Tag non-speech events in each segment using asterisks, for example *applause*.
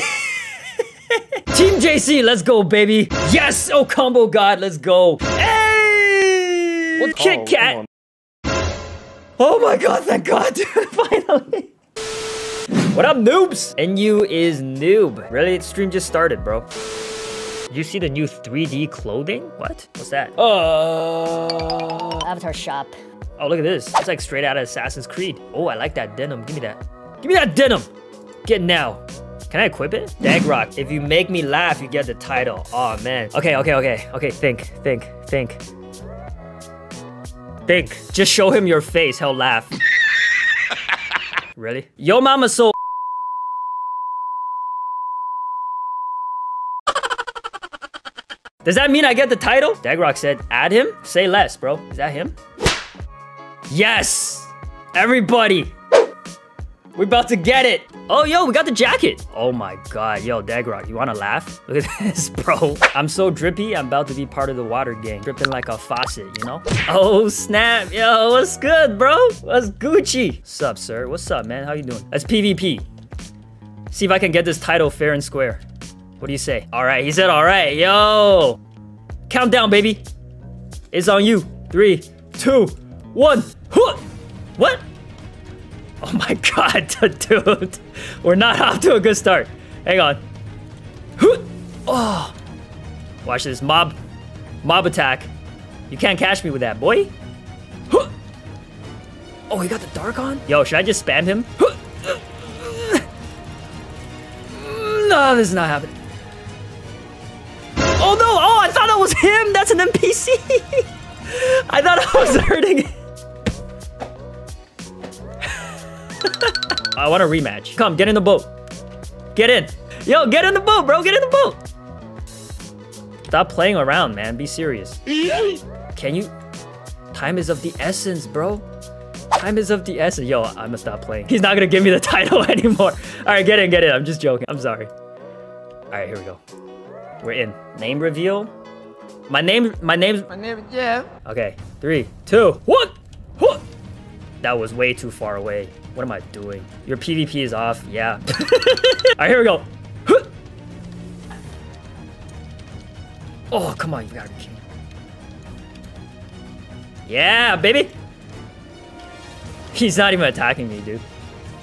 *laughs* Team JC, let's go, baby. Yes, oh combo god, let's go. Hey, what Kit Oh, Kat? come. Oh my god, thank god, *laughs* dude, finally. What up, noobs? Enyu is noob. Really, stream just started, bro. Did you see the new 3D clothing? What? What's that? Uh... Avatar shop. Oh, look at this. It's like straight out of Assassin's Creed. Oh, I like that denim. Give me that. Give me that denim. Get now. Can I equip it? Dagrock, if you make me laugh, you get the title. Oh, man. Okay, okay, okay. Okay, think, think, think. Think. Just show him your face. He'll laugh. really? Yo mama so Does that mean I get the title? Dagrock said, add him? Say less, bro. Is that him? Yes! Everybody! We're about to get it! Oh, yo, we got the jacket! Oh my god, yo, Dagrock, you wanna laugh? Look at *laughs* this, bro. I'm so drippy, I'm about to be part of the water gang. Dripping like a faucet, you know? Oh, snap. Yo, what's good, bro? What's Gucci? What's up, sir? What's up, man? How you doing? Let's PvP. See if I can get this title fair and square. What do you say? All right, he said all right. Yo! Countdown, baby. It's on you. Three, two, one. What? Oh my *laughs* god, *laughs* dude. We're not off to a good start. Hang on. Oh. Watch this. Mob. Mob attack. You can't catch me with that, boy. Oh, he got the dark on? Yo, should I just spam him? No, this is not happening. Oh no! Oh, I thought that was him! That's an NPC! *laughs* I thought I was hurting it. *laughs* I want a rematch. Come, get in the boat. Get in. Yo, get in the boat, bro. Get in the boat. Stop playing around, man. Be serious. Can you? Time is of the essence, bro. Time is of the essence. Yo, I'm gonna stop playing. He's not gonna give me the *laughs* title anymore. All right, get in, get in. I'm just joking. I'm sorry. All right, here we go. We're in. Name reveal. My name, my name's. My name is Jeff. Okay, three, two, one. That was way too far away. What am I doing? Your PvP is off. Yeah. *laughs* All right, here we go. Oh, come on, you gotta be kidding. Yeah, baby. He's not even attacking me, dude.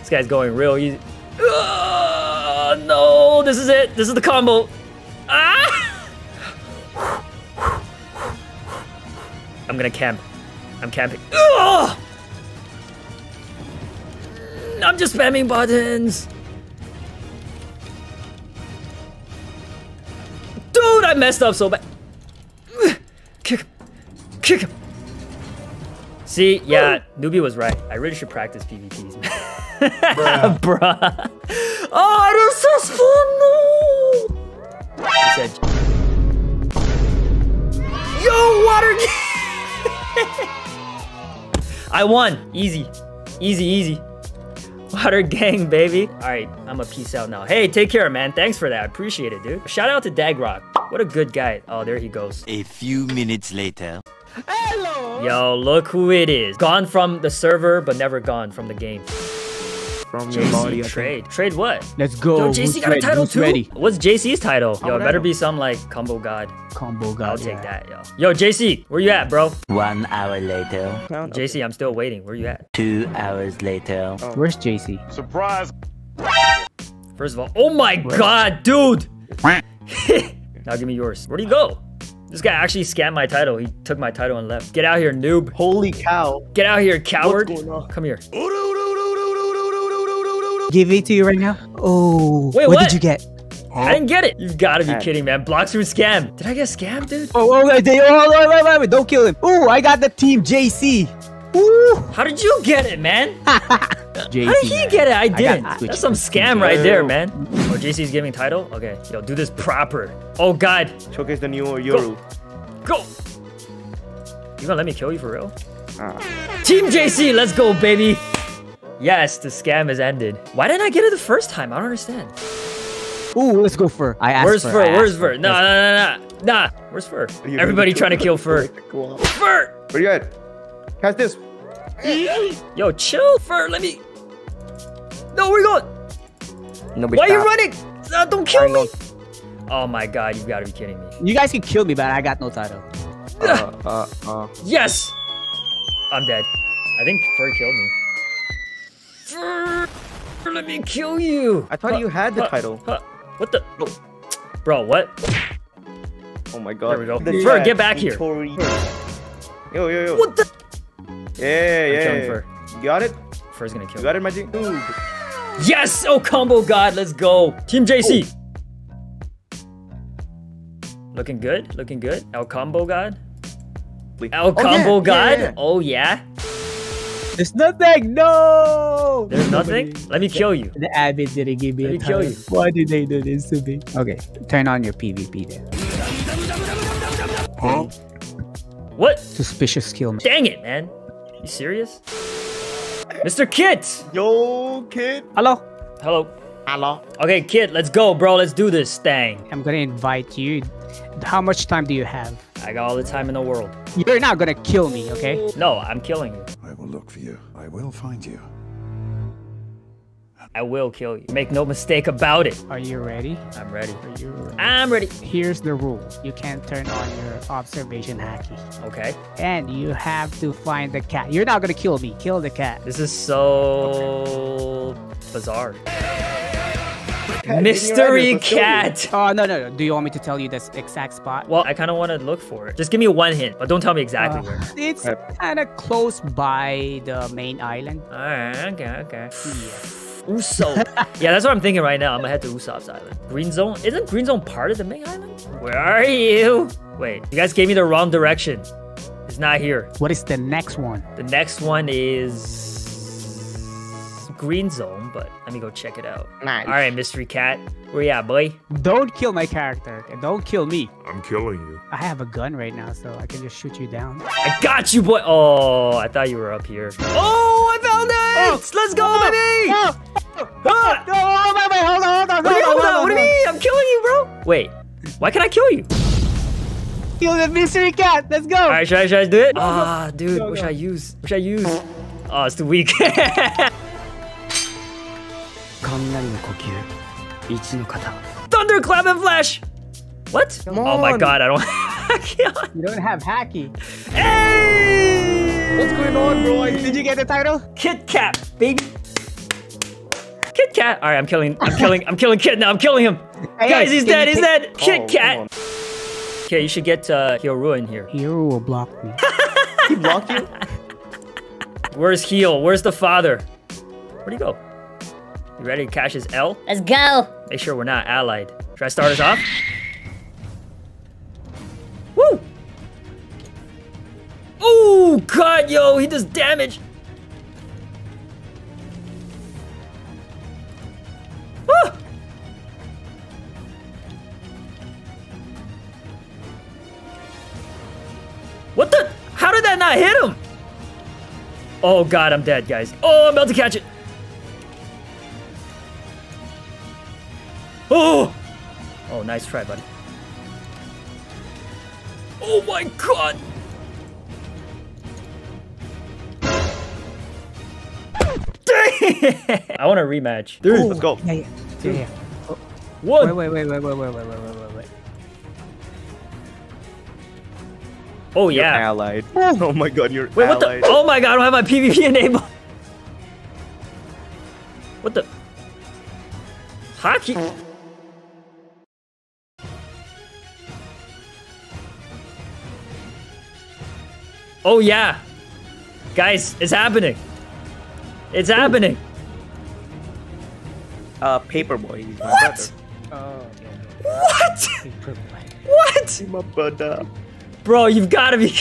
This guy's going real easy. Ah, no, this is it. This is the combo. Ah! *laughs* I'm gonna camp. I'm camping. Ugh! I'm just spamming buttons. Dude, I messed up so bad. Kick him. Kick him. See, yeah, Newbie was right. I really should practice PvPs. *laughs* Bruh. Bruh. Oh, this is fun, no! Yo, water *laughs* I won. Easy. Easy, easy. Water gang, baby. All right, I'm a peace out now. Hey, take care, man. Thanks for that. I appreciate it, dude. Shout out to Dagrock. What a good guy. Oh, there he goes. A few minutes later. Hello! Yo, look who it is. Gone from the server, but never gone from the game. From your body. JC, trade. Trade what? Let's go. Yo, Who's JC got a title Who's too? ready? What's JC's title? Yo, it better be some like combo god. Combo god. I'll take yeah. that, yo. Yo, JC, where you at, bro? One hour later. Clown? JC, I'm still waiting. Where you at? Two hours later. Oh. Where's JC? Surprise. First of all, oh my god, dude! *laughs* now give me yours. Where'd he go? This guy actually scammed my title. He took my title and left. Get out here, noob. Holy cow. Get out here, coward. going on? Come here. Give it to you right now. Oh. Wait, what, what? did you get? I didn't get it. You've got to be kidding, man. Blox Fruits scam. Did I get scammed, dude? Oh, oh, wait, they, oh, wait, wait, wait, wait, don't kill him. Oh, I got the team JC. Ooh. How did you get it, man? JC. *laughs* How did he man. get it? I didn't. switched That's some scam right there, man. Oh, JC's giving title? Okay. Yo, do this proper. Oh, God. Showcase the new Yoru. Go. You gonna let me kill you for real? Ah. Team JC, let's go, baby. Yes, the scam has ended. Why didn't I get it the first time? I don't understand. Ooh, let's go fur. I asked Where's for. Fur? Where's asked Fur? No, no, no, no. Nah. Where's Fur? Everybody trying to kill Fur. Go on. Fur! Where you at? Catch this. *gasps* Yo, chill, Fur. Let me. No, we're going. Nobody Why are you stop. running? Uh, don't kill I me. know. Oh my god, you've got to be kidding me. You guys can kill me, but I got no title. *laughs* Uh, uh, uh. Yes! I'm dead. I think Fur killed me. Fur, let me kill you. I thought you had the Huh, title. huh. What the? Oh. Bro, what? Oh my god. There we go. The Fur, get back here. Victory. Yo, yo, yo. What the? Yeah, I'm yeah. Fur. You got it? Fur's gonna kill You me. got it, my dude. Ooh. Yes! Oh, combo god, let's go. Team JC. Oh. Looking good, looking good. El combo god. El Oh, combo yeah, god. yeah, yeah. Oh yeah. There's nothing. No. There's nothing. Let me kill you. The admin didn't give me Let a me kill you. Why did they do this to me? Okay, turn on your PvP then. What? Suspicious kill. man. Dang it, man. You serious? Mr. Kit. Yo, Kit. Hello. Hello. Hello. Okay, Kit, let's go, bro. Let's do this thing. I'm gonna invite you. How much time do you have? I got all the time in the world. You're not gonna kill me, okay? No, I'm killing you. I will look for you. I will find you. I will kill you. Make no mistake about it. Are you ready? I'm ready. Are you ready? I'm ready. Here's the rule. You can't turn on your observation haki. Okay. And you have to find the cat. You're not gonna kill me. Kill the cat. This is so bizarre. Cat, Mystery let's kill you. cat. Oh no no no! Do you want me to tell you the s- exact spot? Well, I kind of want to look for it. Just give me one hint, but don't tell me exactly Uh, where. it's kind of close by the main island. Alright, okay, okay. Yeah. Usopp. *laughs* yeah, that's what I'm thinking right now. I'm gonna head to Usopp's island. Green Zone? Isn't Green Zone part of the main island? Where are you? Wait, you guys gave me the wrong direction. It's not here. What is the next one? The next one is Green Zone, but let me go check it out. Nice. All right, Mystery Cat. Where you at, boy? Don't kill my character. Don't kill me. I'm killing you. I have a gun right now, so I can just shoot you down. I got you, boy. Oh, I thought you were up here. Oh, I found it! Let's go, baby! Ah! No, wait, wait, hold on, hold on, What do you, hold on, what do you mean? I'm killing you, bro. Wait, why can I kill you? Kill the mystery cat. Let's go. All right, should I, should I do it? Ah, dude, Go, what go. should I use? What should I use? Oh, it's too weak. *laughs* Thunderclap and Flash! What? Come oh on. my god, I don't *laughs* have You don't have Haki. Hey! What's going on, bro? Did you get the title? Kit Kat, baby. Kit Kat. All right, I'm killing, I'm killing, I'm killing Kit now. I'm killing him. *laughs* Hey, Guys, he's dead, he's dead. Oh, Kit Kat. Okay, you should get uh, Hyoru in here. Hyoru will block me. *laughs* he blocked you? Where's Heal? Where's the father? Where'd he go? You ready to cash his L? Let's go. Make sure we're not allied. Should I start us off? Woo! Oh god, yo, he does damage. Ah! What the? How did that not hit him? Oh god, I'm dead, guys. Oh, I'm about to catch it. Oh! Oh, nice try, buddy. Oh my god! Dang! I want a rematch. Dude, Let's go. Yeah, yeah, yeah. yeah. one. Wait, wait, wait, wait, wait, wait, wait, wait, wait, wait, wait. Oh You're yeah. allied. Oh my god, you're Wait, what the? Oh my god, I don't have my PvP enabled. What the? Hockey? Oh yeah. Guys, it's happening. It's happening. Uh, Paperboy. He's my What? Oh, yeah. What? What? brother. My brother. Bro, you've gotta be.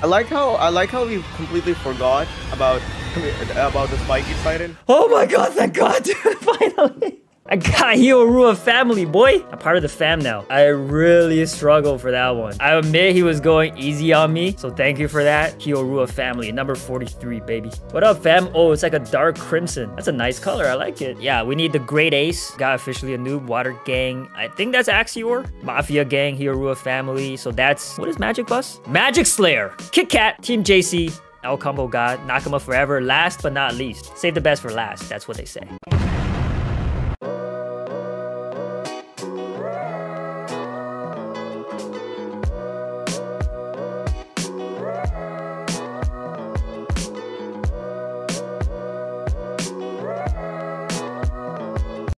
I like how I like how we completely forgot about *laughs* about the Spikey Titan. Oh my god, thank god, *laughs* dude, finally. I got Hyorua family, boy. I'm part of the fam now. I really struggled for that one. I admit he was going easy on me, so thank you for that. Hyorua family, number 43, baby. What up, fam? Oh, it's like a dark crimson. That's a nice color, I like it. Yeah, we need the Great Ace. Got officially a noob water gang. I think that's Axior. Mafia gang, Hyorua family. So that's, what is Magic Bus? Magic Slayer, Kit Kat, Team JC, El Combo God, Nakama forever. Last but not least. Save the best for last. That's what they say.